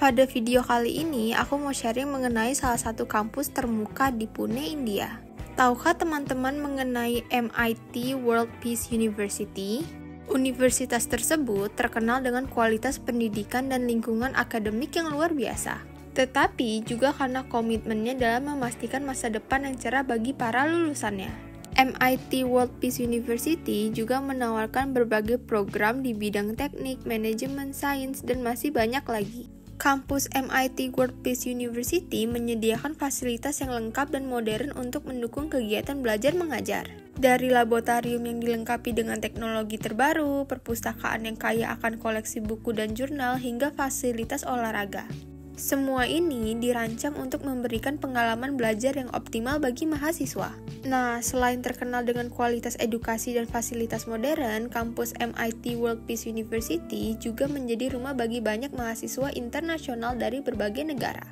Pada video kali ini, aku mau sharing mengenai salah satu kampus termuka di Pune, India. Tahukah teman-teman mengenai MIT World Peace University? Universitas tersebut terkenal dengan kualitas pendidikan dan lingkungan akademik yang luar biasa. Tetapi juga karena komitmennya dalam memastikan masa depan yang cerah bagi para lulusannya. MIT World Peace University juga menawarkan berbagai program di bidang teknik, manajemen, sains, dan masih banyak lagi. Kampus MIT World Peace University menyediakan fasilitas yang lengkap dan modern untuk mendukung kegiatan belajar mengajar. Dari laboratorium yang dilengkapi dengan teknologi terbaru, perpustakaan yang kaya akan koleksi buku dan jurnal, hingga fasilitas olahraga. Semua ini dirancang untuk memberikan pengalaman belajar yang optimal bagi mahasiswa. Nah, selain terkenal dengan kualitas edukasi dan fasilitas modern, kampus MIT World Peace University juga menjadi rumah bagi banyak mahasiswa internasional dari berbagai negara.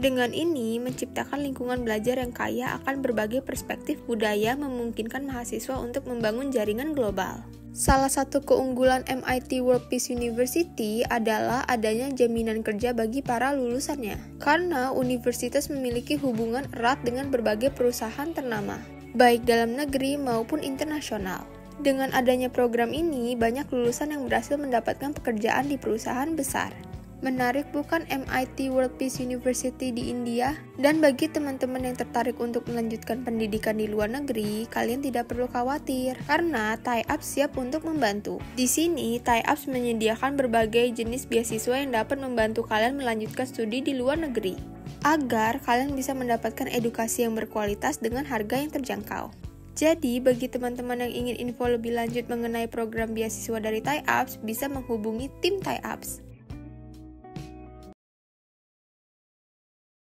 Dengan ini, menciptakan lingkungan belajar yang kaya akan berbagai perspektif budaya memungkinkan mahasiswa untuk membangun jaringan global. Salah satu keunggulan MIT World Peace University adalah adanya jaminan kerja bagi para lulusannya. Karena universitas memiliki hubungan erat dengan berbagai perusahaan ternama, baik dalam negeri maupun internasional. Dengan adanya program ini, banyak lulusan yang berhasil mendapatkan pekerjaan di perusahaan besar. Menarik bukan MIT World Peace University di India? Dan bagi teman-teman yang tertarik untuk melanjutkan pendidikan di luar negeri, kalian tidak perlu khawatir karena tie-up siap untuk membantu. Di sini, tie-ups menyediakan berbagai jenis beasiswa yang dapat membantu kalian melanjutkan studi di luar negeri agar kalian bisa mendapatkan edukasi yang berkualitas dengan harga yang terjangkau. Jadi, bagi teman-teman yang ingin info lebih lanjut mengenai program beasiswa dari tie-ups, bisa menghubungi tim tie-ups.